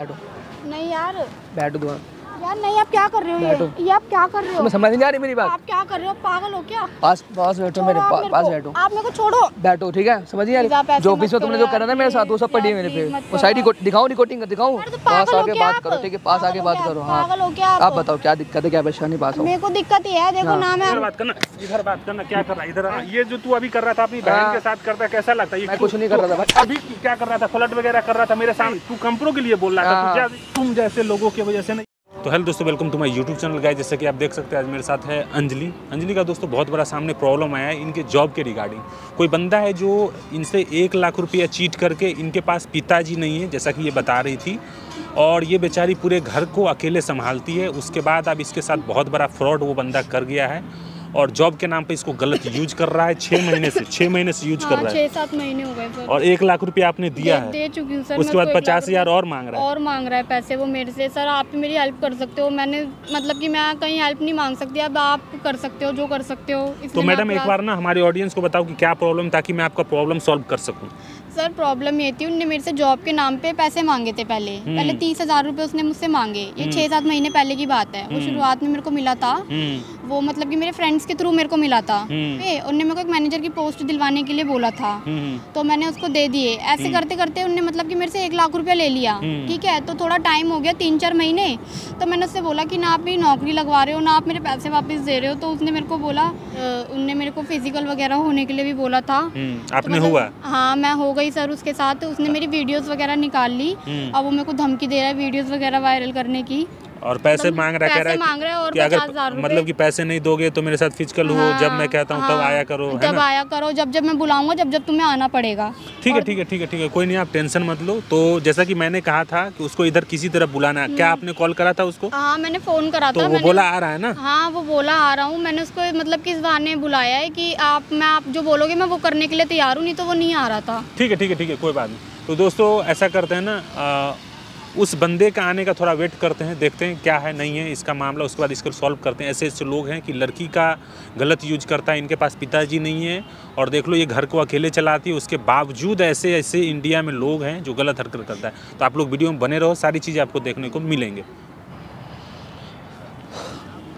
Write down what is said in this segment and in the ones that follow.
बैठो। नहीं यार। बैठो दुआ यार नहीं आप क्या कर रहे हो बैठो। ये ये आप क्या कर रहे हो? समझ नहीं आ रही मेरी बात? आप क्या कर रहे हो? पागल हो क्या? पास पास बैठो मेरे पास बैठो। आप मेरे को छोड़ो। बैठो ठीक है? समझ नहीं आ रही? जो ऑफ़िस में तुमने जो करा ना मेरे साथ वो सब पड़ी है मेरे पे। वो साइड दिखाओ रिकॉर्डिंग दिखाऊँ अरे तो पास आके बात करो ठीक है? पास आके बात करो हाँ। पागल हो क्या आप? बताओ क्या दिक्कत है क्या परेशानी पास आओ मेरे को दिक्कत ये है देखो हाँ। ना मैं बात करना इधर बात करना क्या कर रहा है? इधर ये जो तू अभी कर रहा था अपनी हाँ। बहन के साथ करता है कैसा लगता है? कुछ नहीं कर रहा था अभी क्या कर रहा था? फ्लट वगैरह कर रहा था मेरे सामने। तू कंपनों के लिए बोल रहा था हाँ। तुम जैसे लोगों की वजह से नहीं। तो हेलो दोस्तों welcome to my YouTube channel guys जैसे कि आप देख सकते हैं, आज मेरे साथ है अंजलि। अंजलि का दोस्तों, बहुत बड़ा सामने प्रॉब्लम आया है इनके जॉब के रिगार्डिंग कोई बंदा है जो इनसे एक लाख रुपया चीट करके इनके पास पिताजी नहीं है, जैसा कि ये बता रही थी, और ये बेचारी पूरे घर को अकेले संभालती है। उसके बाद अब इसके साथ बहुत बड़ा फ्रॉड वो बंदा कर गया है। और जॉब के नाम पे इसको गलत यूज़ कर रहा है छः महीने से छः महीने से यूज़ हाँ, कर रहा है। छह सात महीने हो गए और एक लाख रुपया आपने दिया दे, है। दे चुकी हूँ सर उसके बाद पचास हज़ार और मांग रहा है। और मांग रहा है पैसे वो मेरे से। सर आप मेरी हेल्प कर सकते हो। मैंने मतलब कि मैं कहीं हेल्प नहीं मांग सकती। अब आप कर सकते हो जो कर सकते हो तो मैडम एक बार ना हमारे ऑडियंस को बताओ कि क्या प्रॉब्लम ताकि मैं आपका प्रॉब्लम सॉल्व कर सकूँ। सर प्रॉब्लम ये थी उनने मेरे से जॉब के नाम पे पैसे मांगे थे पहले। हम्म। पहले तीस हज़ार रुपये उसने मुझसे मांगे। ये छः सात महीने पहले की बात है। वो हम्म। शुरुआत में मेरे को मिला था। हम्म। वो मतलब कि मेरे फ्रेंड्स के थ्रू मेरे को मिला था। हम्म। उनने मेरे को एक मैनेजर की पोस्ट दिलवाने के लिए बोला था। हम्म तो मैंने उसको दे दिए। ऐसे करते करते उनने मतलब कि मेरे से एक लाख रुपया ले लिया। हम्म। ठीक है? तो थोड़ा टाइम हो गया तीन चार महीने। तो मैंने उससे बोला कि ना आप मेरी नौकरी लगवा रहे हो ना आप मेरे पैसे वापस दे रहे हो। तो उसने मेरे को बोला उनने मेरे को फ़िज़िकल वगैरह होने के लिए भी बोला था। हम्म तो आपने मतलब- हुआ? हाँ मैं हो गई सर उसके साथ। उसने मेरी वीडियोस वगैरह निकाल ली। हम्म। अब वो मेरे को धमकी दे रहा है वीडियोस वगैरह वायरल करने की। और पैसे मतलब मांग रहा कह रहा है मांग रहा है और कि अगर मतलब कि पैसे नहीं दोगे तो मेरे साथ फ़िज़िकल हो हाँ, जब मैं कहता हूँ हाँ, तब आया करो है जब ना? आया करो जब जब मैं बुलाऊँगा जब जब तुम्हें आना पड़ेगा। ठीक है ठीक है ठीक है ठीक है कोई नहीं आप टेंशन मत लो। तो जैसा कि मैंने कहा था कि उसको इधर किसी तरह बुलाना है। क्या आपने कॉल करा था उसको? हाँ मैंने फ़ोन करा तो था वो बोला आ रहा है ना? हाँ वो बोला आ रहा हूँ। मैंने उसको मतलब किस बहाने बुलाया है कि आप मैं आप जो बोलोगे मैं वो करने के लिए तैयार हूँ नहीं तो वो नहीं आ रहा था। ठीक है ठीक है ठीक है कोई बात नहीं। तो दोस्तों ऐसा करते हैं ना उस बंदे का आने का थोड़ा वेट करते हैं देखते हैं क्या है नहीं है इसका मामला उसके बाद इसको सॉल्व करते हैं। ऐसे ऐसे लोग हैं कि लड़की का गलत यूज़ करता है इनके पास पिताजी नहीं है और देख लो ये घर को अकेले चलाती है उसके बावजूद ऐसे ऐसे इंडिया में लोग हैं जो गलत हरकत करता है। तो आप लोग वीडियो में बने रहो सारी चीज़ें आपको देखने को मिलेंगे।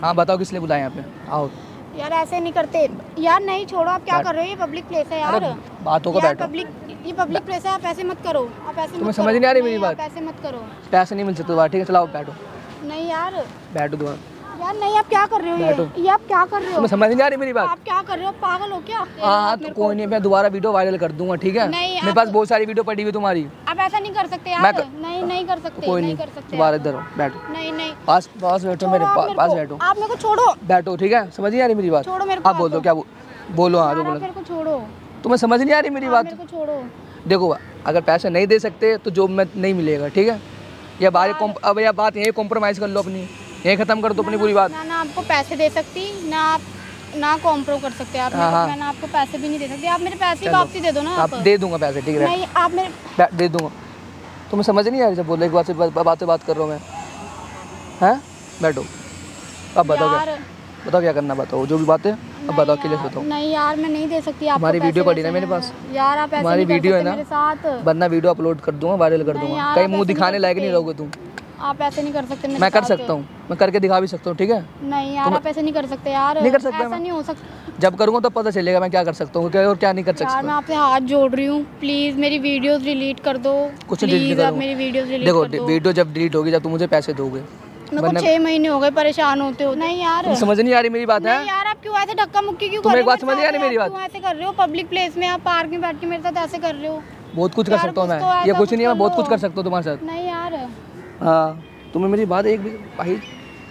हाँ बताओ किस लिए बुलाए यहाँ? पे आओ। यार ऐसे नहीं करते। यार नहीं छोड़ो आप क्या कर रहे हो? ये पब्लिक प्लेस है यार। बातों को यार बैठो। पब्लिक ये पब्लिक प्लेस है आप ऐसे मत करो। आप ऐसे तुम्हें समझ नहीं आ रही मेरी बात? ऐसे मत करो। पैसे नहीं मिल सकते दोबारा ठीक है चलाओ बैठो। नहीं यार। बैठो दुआ यार नहीं आप क्या कर रहे हो ये? ये आप क्या कर रहे हो? समझ नहीं आ रही मेरी बात? आप क्या कर रहे हो? पागल हो क्या? हाँ हाँ तो कोई नहीं मैं दोबारा वीडियो वायरल कर दूँगा ठीक है? मेरे पास बहुत सारी वीडियो पड़ी हुई तुम्हारी। आप ऐसा नहीं कर सकते यार। नहीं नहीं कर सकते कोई नहीं कर सकते दोबारा इधर बैठो। नहीं नहीं। पास पास बैठो मेरे पास बैठो। आप मेरे को छोड़ो। बैठो ठीक है? समझ नहीं आ रही मेरी बात? छोड़ो मेरे को आप बोल दो क्या बोलो हाँ बोलो। मेरे को छोड़ो। तुम्हें समझ नहीं आ रही मेरी बात? मेरे को छोड़ो। देखो अगर पैसे नहीं दे सकते तो जॉब में नहीं मिलेगा ठीक है? या बात अब यह बात यही कॉम्प्रोमाइज़ कर लो अपनी। यही ख़त्म कर दो अपनी पूरी बात। ना आपको पैसे दे सकती ना आप ना कॉम्प्रो कर सकते आप हाँ, हाँ। मैं ना आपको पैसे भी नहीं दे सकती। आप मेरे पैसे ही वापसी दे दो ना आप आप। दे दूँगा पैसे ठीक है? नहीं आप मेरे दे दूँगा। तुम्हें समझ नहीं आ रही जब बोल एक बात से बात बात से बात कर रहा हूँ मैं। हैं? बैठो। अब बताओ क्या बताओ क्या करना बताओ जो भी बात है अब बताओ क्लियर से बताओ नहीं यार मैं नहीं दे सकती आपको हमारी वीडियो पड़ी ना मेरे पास। यार आप ऐसे हमारी वीडियो है ना। मेरे साथ। वरना वीडियो अपलोड कर दूँगा वायरल कर दूँगा। कहीं मुँह दिखाने लायक नहीं रहोगे तुम। आप ऐसे नहीं कर सकते मैं कर सकता हूँ मैं करके दिखा भी सकता हूँ ठीक है? नहीं यार आप ऐसे नहीं कर सकते यार। नहीं कर सकता ऐसा नहीं हो सकता जब करूँगा तो पता चलेगा मैं क्या कर सकता हूँ और क्या नहीं कर यार मैं आपसे हाथ जोड़ रही हूँ। प्लीज़ मेरी वीडियोस डिलीट कर दो। कुछ आप। मेरी वीडियोस डिलीट देखो वीडियो जब डिलीट होगी जब तुम मुझे पैसे दोगे। मेरे को छह महीने हो गए परेशान होते हो। नहीं यार। समझ नहीं आ रही मेरी बात है? नहीं यार आप क्यों ऐसे धक्का मुक्की क्यों तुम्हें कर एक रहे हो? बात समझ नहीं आ रही मेरी बात? ऐसे कर रहे हो? पब्लिक प्लेस में आप पार्क में बैठ के मेरे साथ ऐसे कर रहे हो? बहुत कुछ कर सकता हूँ तो मैं ये कुछ नहीं है मैं बहुत कुछ कर सकता हूँ तुम्हारे साथ। नहीं यार। हाँ तुम्हें मेरी बात एक भाई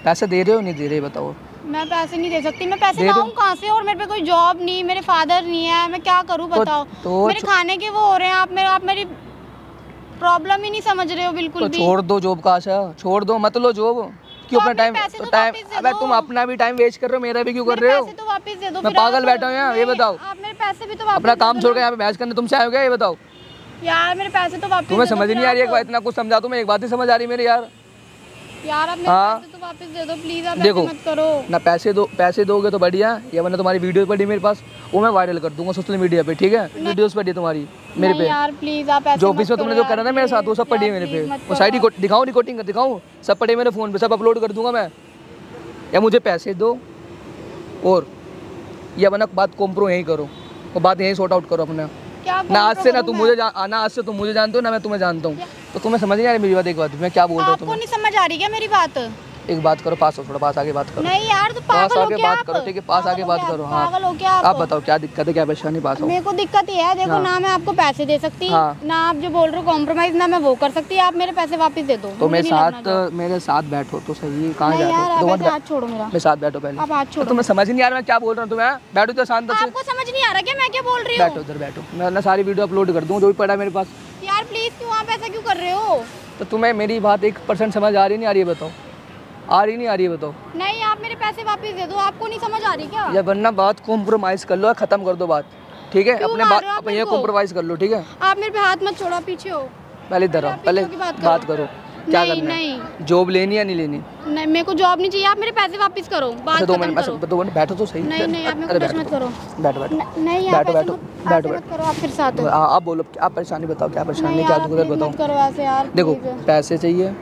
पैसे दे रहे हो नहीं दे रहे बताओ। मैं पैसे नहीं दे सकती। मैं पैसे। लाऊं कहाँ से? और मेरे पे कोई जॉब नहीं मेरे फादर नहीं है मैं क्या करूँ तो- बताओ? तो तो, मेरे खाने के वो हो रहे हैं आप मेरे आप मेरी प्रॉब्लम ही नहीं समझ रहे हो बिल्कुल तो भी। छोड़ दो जॉब का आशा छोड़ दो मत लो जॉब क्यों तो अपना टाइम तो तो टाइम अबे तुम अपना भी टाइम वेस्ट कर रहे हो मेरा भी क्यों कर रहे हो? पैसे तो वापस दे दो मैं पागल बैठा हूँ यहाँ, ये बताओ। आप मेरे पैसे भी तो अपना काम छोड़। के यहाँ पे बहस करने तुमसे आए हो ये बताओ? यार मेरे पैसे तो वापस तुम्हें समझ नहीं आ रही है इतना कुछ समझा तुम्हें एक बात ही समझ आ रही है मेरी यार। यार मेरे हाँ। तो वापस दे दो प्लीज़ आप देखो। मत करो। ना पैसे दो पैसे दोगे तो बढ़िया या वरना तुम्हारी वीडियो पड़ी मेरे पास वो मैं वायरल कर दूँगा सोशल मीडिया पे ठीक है? वीडियोस पड़ी तुम्हारी मेरे पे। यार प्लीज़ आप ऐसे जो ऑफ़िस में तुमने जो करा ना मेरे साथ वो सब पड़ी है मेरे पे। वो साइड दिखाऊँ रिकॉर्डिंग कर दिखाऊँ सब पड़े मेरे फ़ोन पे सब अपलोड कर दूँगा मैं। या मुझे पैसे दो और या वरना बात कॉम्प्रो यहीं करो वो बात यहीं सॉर्ट आउट करो अपना। ना आज से ना तुम मुझे ना आज से तुम मुझे जानते हो ना मैं तुम्हें जानता हूँ। तो तुम्हें समझ नहीं आ रही मेरी बात? एक बात मैं क्या बोल रहा हूँ नहीं समझ आ रही क्या मेरी बात? एक बात करो पास हो थोड़ा पास आके बात करो। नहीं यार तो पास क्या बात करो ठीक है? पास हो बात करो आप? हाँ। आप? बताओ क्या दिक्कत है क्या परेशानी पास मेरे को दिक्कत ये है देखो हाँ। ना मैं आपको पैसे दे सकती हाँ। ना आप जो बोल रहे हो कॉम्प्रोमाइज ना मैं वो कर सकती आप मेरे पैसे वापस दे दो तो मेरे साथ मेरे साथ बैठो तो सही कहाँ जा छोड़ो मेरा। मेरे साथ बैठो पहले। आप हाथ तो छोड़ो। तुम्हें समझ नहीं आ रहा मैं क्या बोल रहा हूँ तुम्हें? बैठो तो शांत आपको समझ नहीं आ रहा क्या मैं क्या बोल रही हूँ? बैठो उधर बैठो। मैं सारी वीडियो अपलोड कर दूँ जो भी पड़ा मेरे पास। यार प्लीज़ क्यों ऐसा क्यों कर रहे हो? तो तुम्हें मेरी बात एक परसेंट समझ आ रही नहीं आ रही है बताओ। आ रही नहीं आ रही है बताओ। नहीं आप मेरे पैसे वापस दे दो आपको नहीं समझ आ रही क्या? या वरना बात कॉम्प्रोमाइज़ कर लो ख़त्म कर दो बात ठीक है? अपने बात अपने? कॉम्प्रोमाइज़ कर लो ठीक है? आप मेरे पे हाथ मत छोड़ो पीछे हो। पहले इधर आओ पहले बात करो। क्या नहीं, करना नहीं। है जॉब लेनी या नहीं लेनी? नहीं मेरे को जॉब नहीं चाहिए आप मेरे पैसे वापस करो बात अच्छा दो मिनट अच्छा, दो मिनट बैठो तो सही। नहीं नहीं आप मेरे को बैठो मत करो। बैठो बैठो। नहीं आप बैठो, बैठो, बैठो, मत करो आप फिर साथ आप बोलो आप परेशानी बताओ क्या परेशानी क्या दुख बताओ करो ऐसे यार देखो पैसे चाहिए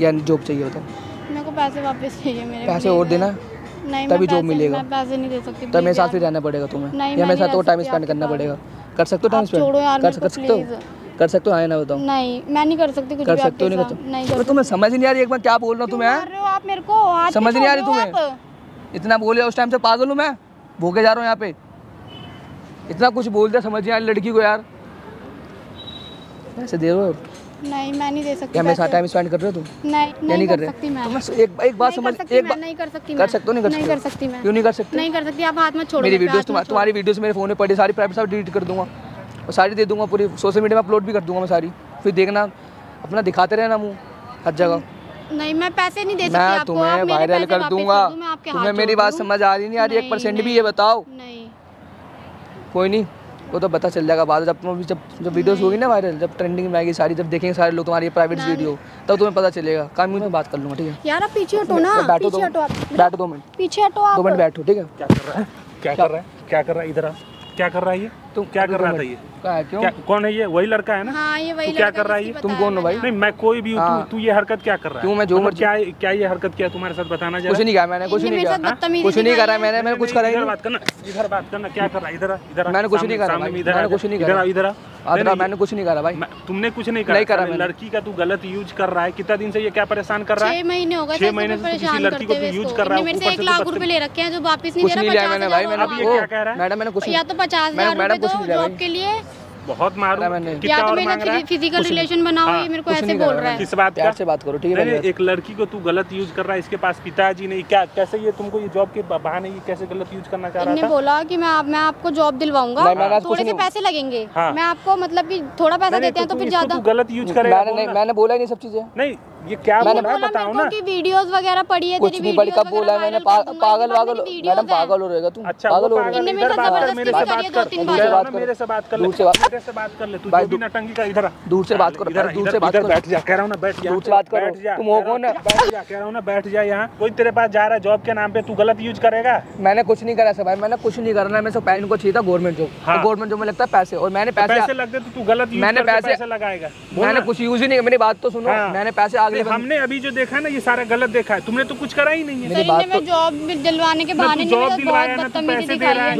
या जॉब चाहिए बताओ मेरे को पैसे वापस चाहिए मेरे पैसे और देना। नहीं तभी जॉब मिलेगा। पैसे नहीं दे सकती तो मेरे साथ। फिर रहना पड़ेगा तुम्हें। या मेरे साथ और टाइम स्पेंड करना पड़ेगा। कर सकते हो टाइम स्पेंड कर सकते हो। कर सकते हो? आए ना बताओ नहीं मैं नहीं कर सकती कुछ कर सकते हो नहीं कर सकते नहीं तो कर तुम्हें समझ नहीं आ रही एक बार क्या बोल रहा हूँ तुम्हें रहे हो आप मेरे को? समझ नहीं आ रही रहे हो तुम्हें? इतना बोले उस टाइम से पागल हूँ मैं? भूखे जा रहा हूँ यहाँ पे। इतना कुछ बोल दिया समझ नहीं आ रही लड़की को यार। ऐसे दे रहे हो? नहीं मैं नहीं दे सकती या मेरे साथ टाइम स्पेंड कर रहे हो तुम? नहीं नहीं नहीं कर कर रहे? सकती मैं। तो एक एक बात समझ एक बात नहीं कर सकती कर सकते हो नहीं कर नहीं कर सकती मैं। क्यों नहीं कर सकते? नहीं कर सकती आप हाथ मत छोड़ो मेरी वीडियोस तुम्हारी वीडियोस मेरे फ़ोन में पड़ी सारी प्राइवेट सब डिलीट कर दूँगा। और सारी दे दूँगा पूरी सोशल मीडिया में अपलोड भी कर दूँगा मैं सारी। फिर देखना अपना दिखाते रहना मुँह हर जगह। नहीं मैं पैसे नहीं दे सकती मैं तुम्हें वायरल कर दूँगा। तुम्हें मेरी बात समझ आ रही नहीं आ रही? एक परसेंट भी ये बताओ। नहीं। कोई नहीं वो तो पता चल जाएगा बाद जब तुम जब जब वीडियोस होगी ना वायरल जब ट्रेंडिंग में आएगी सारी जब देखेंगे सारे लोग तुम्हारी प्राइवेट वीडियो तब तुम्हें पता चलेगा। काम में बात कर लूँगा ठीक है? यार आप पीछे हटो ना। बैठो दो पीछे हटो आप। बैठो दो मिनट। पीछे हटो आप। दो मिनट बैठो ठीक है? क्या कर रहा है? क्या कर रहा है? क्या कर रहा है? इधर आ। क्या कर रहा है ये? तुम क्या कर रहा था ये? क्यों? क्या कौन है ये? वही लड़का है ना? हाँ ये वही क्या कर रहा है ये? तुम कौन हो भाई? नहीं मैं कोई भी हूँ हाँ। तू तू ये हरकत क्या कर रहा है? क्यों मैं जो मतलब क्या क्या ये हरकत किया तुम्हारे साथ? बताना कुछ नहीं कहा मैंने कुछ नहीं मेरे कहा। कुछ नहीं कर करा है। मैंने मैंने कुछ करा ही इधर बात करना इधर बात करना क्या कर रहा है? इधर इधर मैंने कुछ नहीं कर इधर कुछ नहीं इधर करा। इधर आ। आदरा नहीं, मैंने कुछ नहीं करा भाई। तुमने कुछ नहीं करा। नहीं करा लड़की का तू गलत यूज़ कर रहा है। कितना दिन से ये क्या परेशान कर रहा है? छह महीने हो गए छह महीने से किसी लड़की को तू यूज़ कर रहा है, मेरे से से एक लाख रुपए ले रखे हैं जो वापस नहीं दे रहा मैंने भाई मैंने क्या कह रहा है? मैडम मैंने कुछ या तो पचास मैडम- हज़ार रुपए दो जॉब के लिए बहुत मारू। या तो मेरे फ़िज़िकल रिलेशन बनाओ हाँ, ये मेरे को ऐसे बोल रहा है। किस बात प्यार से बात करो ठीक है एक लड़की को तू गलत यूज़ कर रहा है इसके पास पिताजी नहीं। क्या कैसे ये तुमको ये जॉब के बहाने ये कैसे गलत यूज़ करना चाह रहा था? बोला की मैं आप मैं आपको जॉब दिलवाऊँगा। थोड़े से पैसे लगेंगे। हाँ। मैं आपको मतलब की थोड़ा पैसा देते हैं तो तो फिर ज़्यादा गलत यूज़ कर मैंने नहीं मैंने बोला ही नहीं सब चीज़ें। नहीं ये क्या मैंने- बोल है? बताओ ना। की वीडियोस वगैरह पड़ी है कुछ तेरी नहीं कब बोला मैंने? पागल पागल मैडम पागल हो रहेगा तू? अच्छा पागल हो रहेगा इधर मेरे बात कर मेरे से बात कर। मेरे से बात कर। ले दूर से बात- मेरे से बात कर ले तू जो भी दूर- नटंगी का इधर आ। दूर से बात करो, इधर दूर से बात करो। बैठ जा कह रहा हूँ ना बैठ जा दूर से बात करो। तुम हो हूँ, कौन? है? बैठ जा कह रहा हूँ ना बैठ जा यहाँ। कोई तेरे पास जा रहा है जॉब के नाम पे तू गलत यूज़ करेगा? मैंने कुछ नहीं करा सब भाई मैंने कुछ नहीं करना मेरे से पैन को चाहिए था गवर्नमेंट जॉब हाँ। गवर्नमेंट जॉब में लगता है पैसे और मैंने तो पैसे पैसे लगते तो तू गलत यूज़ मैंने पैसे- लगाएगा। मैंने कुछ यूज़ ही नहीं मेरी बात तो सुनो। हाँ। मैंने पैसे आगे हमने अभी जो देखा है ना ये सारा गलत देखा है। तुमने तो कुछ करा ही नहीं है। बात मैं जॉब दिलवाने के बहाने जॉब दिलवाया ना तू पैसे दे रहा है। है।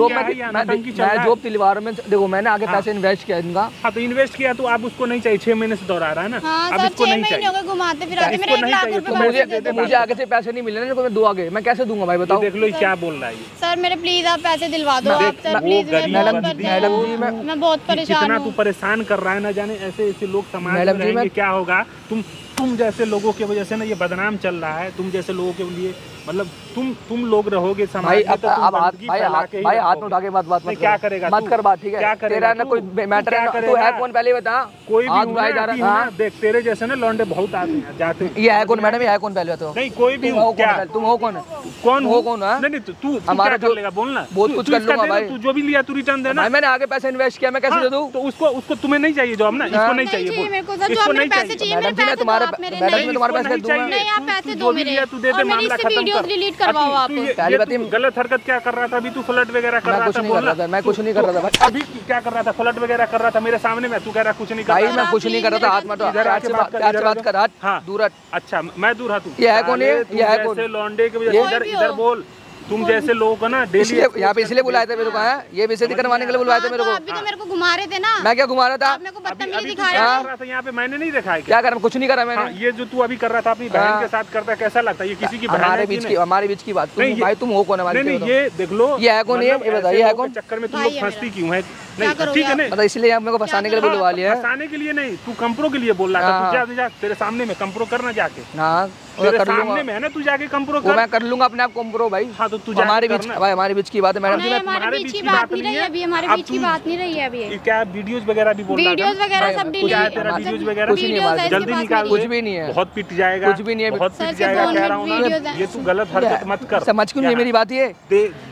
है है। जॉब दिलवा रहा हूँ देखो मैंने आगे पैसे इन्वेस्ट किया इनका। हाँ तो इन्वेस्ट किया तो आप उसको नहीं चाहिए छह महीने से दौड़ा रहा है ना। हाँ अब इसको नहीं चाहिए। घुमाते फिराते तो तो मुझे तो आगे से पैसे नहीं मिले ना मैं दो आगे मैं कैसे दूँगा भाई बताओ? देख लो क्या बोल रहा है सर मेरे प्लीज़ आप पैसे दिलवा दो आप सर प्लीज़ मैडम मैडम मैं- मैं बहुत परेशान तू परेशान कर रहा है ना जाने ऐसे ऐसे लोग समाज मैडम मैं- क्या होगा तुम तुम जैसे लोगों की वजह से ना ये बदनाम चल रहा है, तुम जैसे लोगों के लिए मतलब तुम तुम लोग रहोगे समाज भाई में अब तो तुम अब हाथ भाई भाई हाथ में उठा के मत बात मत क्या करेगा मत कर बात ठीक है? तेरा ना कोई मैटर है तू है कौन पहले बता? कोई भी हूँ उठाए जा रहा हूँ हाँ। देख तेरे जैसे ना लौंडे बहुत आते हैं जाते ये है कौन मैडम ये है कौन पहले तो नहीं कोई भी तुम हो क्या? कौन तुम हो कौन? कौन हो कौन, हाँ? नहीं नहीं तू तू तू हमारा क्या कर जो- लेगा बोलना बहुत कुछ कर लूँगा भाई। तू जो भी लिया तू रिटर्न देना। मैंने आगे पैसे इन्वेस्ट किया मैं कैसे हाँ, दे दूँ? तो उसको उसको तुम्हें नहीं चाहिए जॉब ना इसको हाँ। नहीं चाहिए चाहिए बोल। मेरे को सर इसको नहीं पैसे चाहिए। मैडम मेरे जी, मैं पैसे तुम्हारे- मैडम तुम्हारे पैसे दूँगा। नहीं, आप पैसे तू दो जो भी मेरे। लिया तू दे दे मामला खत्म डिलीट करवाओ आप। पहली बात गलत हरकत क्या कर रहा था? अभी तू फ्लट वगैरह कर रहा कुछ था नहीं कर रहा था मैं कुछ नहीं कर रहा था अभी क्या कर रहा था? फ्लट वगैरह कर रहा था मेरे सामने? में तू कह रहा कुछ नहीं कर भाई रहा मैं था कुछ नहीं कर रहा था हाथ मत प्यार से बात कर, प्यार से बात कर हाथ हाँ। दूर अच्छा मैं दूर हाथ ये है कौन ये? ये है कौन? लौंडे के वजह से इधर इधर बोल। तुम जैसे लोगों को ना डेली इसलिए यहाँ पे इसलिए बुलाए थे मेरे को है? ये बेइज्जती करवाने के लिए बुलाए थे हाँ, मेरे तो को अभी तो मेरे को घुमा रहे थे ना। मैं क्या घुमा रहा था? आप मेरे को बदतमीजी दिखा रहे थे? यहाँ पे मैंने नहीं देखा है क्या कर? कुछ नहीं करा हाँ मैंने ये जो तू अभी कर रहा था अपनी बहन हाँ। के साथ करता है कैसा लगता है? ये किसी की हमारे बीच की हमारे बीच की बात भाई तुम हो कौन है? हमारे ये देख लो। ये है कौन? ये? मतलब ये बता, ऐसे ये है कौन? चक्कर में तुम लोग है फंसती है क्या नहीं ठीक है? नहीं। मतलब इसलिए आप मेरे को फंसाने के लिए बुलवा लिया है। फंसाने के लिए नहीं तू कंप्रो के लिए बोल रहा था हाँ। तू जा जा तेरे सामने में कंप्रो करना जाके। हाँ वो तेरे कर सामने में है ना तू जाके कंप्रो वो कर। मैं कर लूँगा अपने आप कॉम्प्रो भाई। हाँ तो तू जाके हमारे बीच। भाई हमारे बीच की बात है मैडम। जी हमारे बीच की बात नहीं रही है। अभी हमारे अब बीच की बात नहीं रही है अभी। ये क्या वीडियोस वगैरह भी बोल रहा था? वीडियोस वगैरह भाई, सब कुछ डिलीट क्या है तेरा हमारे- वीडियोस वगैरह कुछ नहीं है जल्दी निकाल कुछ। भी नहीं है। बहुत पिट जाएगा कुछ भी नहीं है। बहुत सर पिट के जाएगा फ़ोन कह में रहा हूँ ना वीडियोस हैं। ये तू गलत हरकत मत कर। समझ क्यों नहीं मेरी बात ये?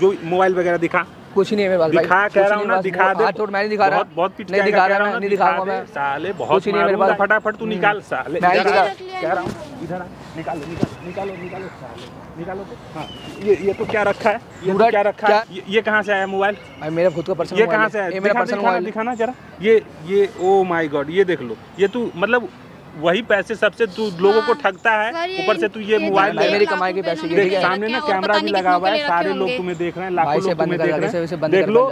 जो मोबाइल वगैरह दिखा कुछ नहीं है मेरे पास दिखा कह रहा हूँ ना दिखा दे। हाथ मैं नहीं दिखा रहा। बहुत पिट नहीं दिखा रहा रहा हूँ नहीं दिखा दे। मैं। साले बहुत कुछ नहीं मेरे पास। फटाफट तू निकाल साले। मैं कह रहा हूँ इधर आ। निकालो निकालो निकालो निकालो साले। निकालो तो। हाँ ये ये तो क्या रखा है? ये तो क्या रखा है? ये- कहाँ से आया मोबाइल? भाई मेरा खुद का पर्सनल ये कहाँ से है ये मेरा पर्सनल मोबाइल दिखाना जरा। ये ये ओ माय गॉड ये देख लो। ये तू मतलब वही पैसे सबसे तू लोगों को हाँ, ठगता है ऊपर से तू ये मोबाइल ले मेरी कमाई के पैसे है देख सामने ना कैमरा भी लगा हुआ है सारे लोग। तुम्हें देख रहे हैं लाखों लोग तुम्हें देख रहे हैं देख लो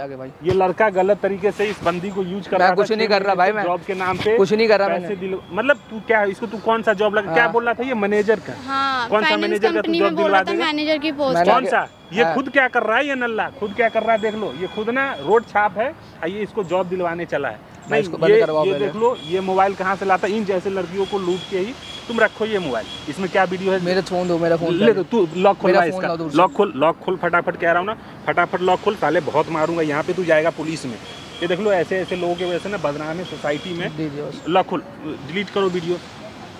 ये लड़का गलत तरीके से इस बंदी को यूज़ कर मैं रहा कुछ नहीं कर रहा भाई मैं। जॉब के नाम पे कुछ नहीं कर रहा पैसे मतलब तू क्या इसको तू कौन सा जॉब लगा क्या हाँ। बोल रहा था ये मैनेजर का हाँ कौन सा मैनेजर का तू जॉब दिलवा देगा? मैनेजर की पोस्ट कौन सा ये हाँ। खुद क्या कर रहा है ये नल्ला खुद क्या कर रहा है देख लो ये खुद ना रोड छाप है और ये इसको जॉब दिलवाने चला है मैं इसको बंद करवाओ ये देख लो ये मोबाइल कहाँ से लाता इन जैसे लड़कियों को लूट के ही तुम रखो ये मोबाइल। इसमें क्या वीडियो है? मेरे फ़ोन दो मेरा फ़ोन ले तो तू लॉक खोल मेरा भाई फ़ोन इसका। लॉक खोल लॉक खोल फटाफट कह रहा हूँ ना फटाफट लॉक खोल साले बहुत मारूँगा यहाँ पे तू जाएगा पुलिस में। ये देख लो ऐसे ऐसे लोगों की वजह से ना बदनाम है सोसाइटी में। लॉक खोल डिलीट करो वीडियो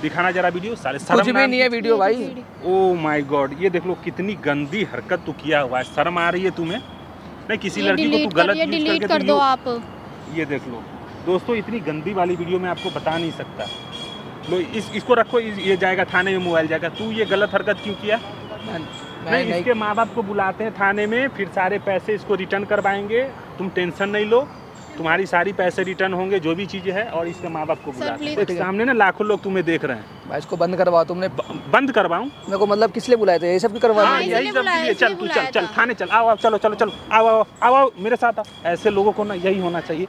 दिखाना जरा वीडियो साले कुछ भी नहीं है वीडियो भाई। ओ माय गॉड ये देख लो कितनी गंदी हरकत तू किया हुआ है। शर्म आ रही है तुम्हें? नहीं किसी लड़की को तू गलत डिलीट कर दो आप। ये देख लो। दोस्तों इतनी गंदी वाली वीडियो मैं आपको बता नहीं सकता। लो इस इसको रखो इस- ये जाएगा थाने में मोबाइल जाएगा। तू ये गलत हरकत क्यों किया? नहीं नहीं इसके माँ बाप को बुलाते हैं थाने में फिर सारे पैसे इसको रिटर्न करवाएँगे। तुम टेंशन नहीं लो तुम्हारी सारी पैसे रिटर्न होंगे जो भी चीज़ें है और इसके माँ बाप को बुलाते हैं। सामने ना लाखों लोग तुम्हें देख रहे हैं। भाई इसको बंद करवाओ तुमने। बंद करवाऊं? मेरे को मतलब किस लिए बुलाए थे? ये सब की करवाना हाँ यही सब बुलाया, के लिए। चल तू चल चल थाने चल। आओ आओ चलो चलो चलो। आओ आओ आओ आओ मेरे साथ आओ। ऐसे लोगों को ना यही होना चाहिए।